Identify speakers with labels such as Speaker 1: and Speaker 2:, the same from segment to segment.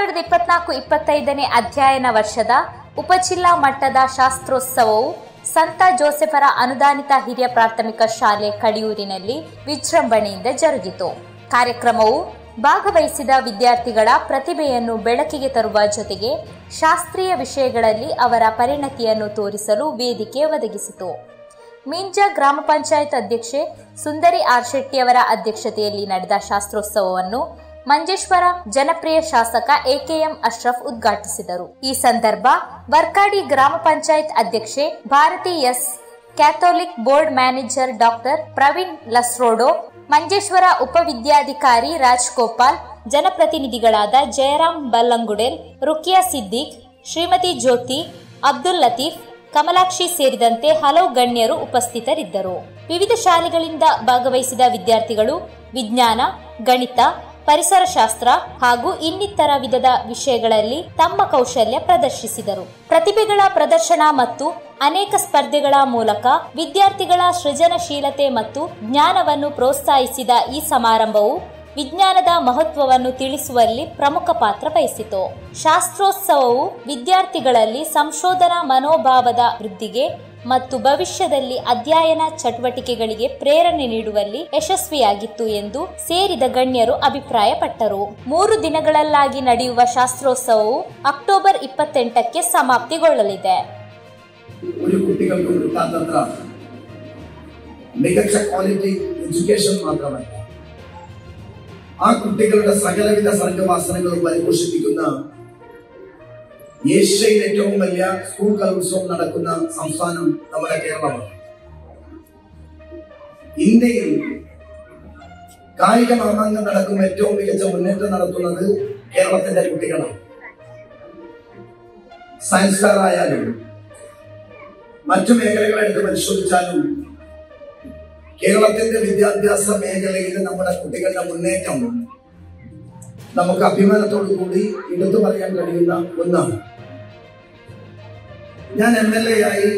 Speaker 1: ಸಾವಿರದ ಇಪ್ಪತ್ನಾಲ್ಕು ಇಪ್ಪತ್ತೈದನೇ ಅಧ್ಯಯನ ವರ್ಷದ ಉಪಜಿಲ್ಲಾ ಮಟ್ಟದ ಶಾಸ್ತ್ರೋತ್ಸವವು ಸಂತ ಜೋಸೆಫರ ಅನುದಾನಿತ ಹಿರಿಯ ಪ್ರಾಥಮಿಕ ಶಾಲೆ ಕಡಿಯೂರಿನಲ್ಲಿ ವಿಜೃಂಭಣೆಯಿಂದ ಜರುಗಿತು. ಕಾರ್ಯಕ್ರಮವು ಭಾಗವಹಿಸಿದ ವಿದ್ಯಾರ್ಥಿಗಳ ಪ್ರತಿಭೆಯನ್ನು ಬೆಳಕಿಗೆ ತರುವ ಜೊತೆಗೆ ಶಾಸ್ತ್ರೀಯ ವಿಷಯಗಳಲ್ಲಿ ಅವರ ಪರಿಣತಿಯನ್ನು ತೋರಿಸಲು ವೇದಿಕೆ ಒದಗಿಸಿತು. ಮಿಂಜಾ ಗ್ರಾಮ ಪಂಚಾಯತ್ ಅಧ್ಯಕ್ಷೆ ಸುಂದರಿ ಆರ್ ಶೆಟ್ಟಿಯವರ ಅಧ್ಯಕ್ಷತೆಯಲ್ಲಿ ನಡೆದ ಶಾಸ್ತ್ರೋತ್ಸವವನ್ನು ಮಂಜೇಶ್ವರ ಜನಪ್ರಿಯ ಶಾಸಕ ಎಕೆಎಂ ಅಶ್ರಫ್ ಉದ್ಘಾಟಿಸಿದರು. ಈ ಸಂದರ್ಭ ವರ್ಕಾಡಿ ಗ್ರಾಮ ಪಂಚಾಯತ್ ಅಧ್ಯಕ್ಷೆ Bharathi S Catholic board manager doctor Praveen Lasrado, Manjeshwar ಉಪವಿದ್ಯಾಧಿಕಾರಿ Rajgopal, ಜನಪ್ರತಿನಿಧಿಗಳಾದ ಜಯರಾಮ್ ಬಲ್ಲಂಗುಡೆಲ್ ರುಕಿಯಾ ಸಿದ್ದಿಕ್, ಶ್ರೀಮತಿ ಜ್ಯೋತಿ, ಅಬ್ದುಲ್ ಲತೀಫ್, ಕಮಲಾಕ್ಷಿ ಸೇರಿದಂತೆ ಹಲವು ಗಣ್ಯರು ಉಪಸ್ಥಿತರಿದ್ದರು. ವಿವಿಧ ಶಾಲೆಗಳಿಂದ ಭಾಗವಹಿಸಿದ ವಿದ್ಯಾರ್ಥಿಗಳು ವಿಜ್ಞಾನ, ಗಣಿತ ಪರಿಸರ ಶಾಸ್ತ್ರ ಹಾಗೂ ಇನ್ನಿತರ ವಿಧದ ವಿಷಯಗಳಲ್ಲಿ ತಮ್ಮ ಕೌಶಲ್ಯ ಪ್ರದರ್ಶಿಸಿದರು. ಪ್ರತಿಭೆಗಳ ಪ್ರದರ್ಶನ ಮತ್ತು ಅನೇಕ ಸ್ಪರ್ಧೆಗಳ ಮೂಲಕ ವಿದ್ಯಾರ್ಥಿಗಳ ಸೃಜನಶೀಲತೆ ಮತ್ತು ಜ್ಞಾನವನ್ನು ಪ್ರೋತ್ಸಾಹಿಸಿದ ಈ ಸಮಾರಂಭವು ವಿಜ್ಞಾನದ ಮಹತ್ವವನ್ನು ತಿಳಿಸುವಲ್ಲಿ ಪ್ರಮುಖ ಪಾತ್ರ ವಹಿಸಿತು. ಶಾಸ್ತ್ರೋತ್ಸವವು ವಿದ್ಯಾರ್ಥಿಗಳಲ್ಲಿ ಸಂಶೋಧನಾ ಮನೋಭಾವದ ವೃದ್ಧಿಗೆ ಮತ್ತು ಭವಿಷ್ಯದಲ್ಲಿ ಅಧ್ಯಯನ ಚಟುವಟಿಕೆಗಳಿಗೆ ಪ್ರೇರಣೆ ನೀಡುವಲ್ಲಿ ಯಶಸ್ವಿಯಾಗಿತ್ತು ಎಂದು ಸೇರಿದ ಗಣ್ಯರು ಅಭಿಪ್ರಾಯಪಟ್ಟರು. ಮೂರು ದಿನಗಳಲ್ಲಾಗಿ ನಡೆಯುವ ಶಾಸ್ತ್ರೋತ್ಸವವು ಅಕ್ಟೋಬರ್ ಇಪ್ಪತ್ತೆಂಟಕ್ಕೆ
Speaker 2: ಸಮಾಪ್ತಿಗೊಳ್ಳಲಿದೆ. ಕ್ವಾಲಿಟಿ ಎಜುಕೇಶನ್ ಮಾತ್ರವಲ್ಲ ഏഷ്യയിൽ ഏറ്റവും വലിയ സ്കൂൾ കലോത്സവം നടക്കുന്ന സംസ്ഥാനം നമ്മുടെ കേരളമാണ്. ഇന്ത്യയിൽ കായിക മാമാങ്കം നടക്കുന്ന ഏറ്റവും മികച്ച മുന്നേറ്റം നടത്തുന്നത് കേരളത്തിന്റെ കുട്ടികളാണ്. സയൻസ് ആയാലും മറ്റു മേഖലകളെടുത്ത് പരിശോധിച്ചാലും കേരളത്തിന്റെ വിദ്യാഭ്യാസ മേഖലയിൽ നമ്മുടെ കുട്ടികളുടെ മുന്നേറ്റം നമുക്ക് അഭിമാനത്തോടു കൂടി എടുത്തു പറയാൻ കഴിയുന്ന ഒന്നാണ്. ഞാൻ എം എൽ എ ആയി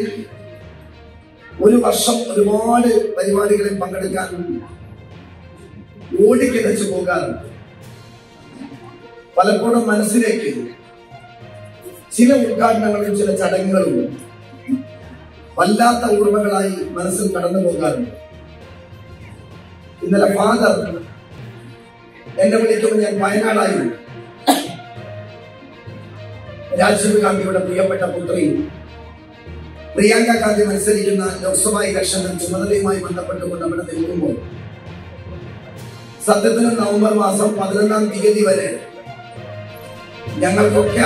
Speaker 2: ഒരു വർഷം ഒരുപാട് പരിപാടികളിൽ പങ്കെടുക്കാൻ ഓടിക്കിടച്ചു പോകാറുണ്ട്. പലപ്പോഴും മനസ്സിലേക്ക് ചില ഉദ്ഘാടനങ്ങളും ചില ചടങ്ങുകളും വല്ലാത്ത ഓർമ്മകളായി മനസ്സിൽ കടന്നു പോകാറുണ്ട് ഇന്നലെ ഫാദർ എന്നെ വിളിക്കുമ്പോൾ ഞാൻ വയനാടായിരുന്നു രാജീവ് ഗാന്ധിയുടെ പ്രിയപ്പെട്ട പുത്രി. പ്രിയങ്ക ഗാന്ധി മത്സരിക്കുന്ന ലോക്സഭാ ഇലക്ഷന്റെ ചുമതലയുമായി ബന്ധപ്പെട്ടുകൊണ്ട് അവിടെ നിൽക്കുമ്പോൾ സത്യത്തിന് നവംബർ മാസം പതിനൊന്നാം തീയതി വരെ ഞങ്ങൾക്കൊക്കെ